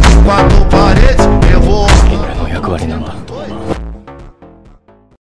Why